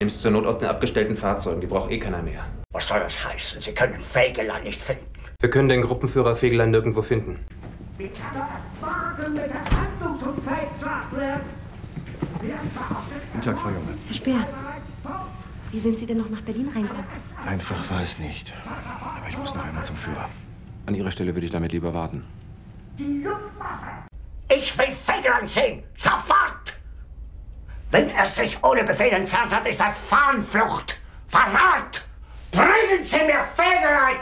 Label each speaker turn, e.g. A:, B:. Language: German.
A: nimm's zur Not aus den abgestellten Fahrzeugen. Die braucht eh keiner mehr.
B: Was soll das heißen? Sie können Fegelein nicht finden.
A: Wir können den Gruppenführer Fegelein nirgendwo finden.
C: Guten Tag, Frau Junge.
D: Herr Speer, wie sind Sie denn noch nach Berlin reinkommen?
C: Einfach war es nicht. Aber ich muss noch einmal zum Führer.
E: An Ihrer Stelle würde ich damit lieber warten.
B: Ich will Fegelein sehen! Sofort! Wenn er sich ohne Befehl entfernt hat, ist das Fahnenflucht! Verrat! Bringen Sie mir! Fegelein!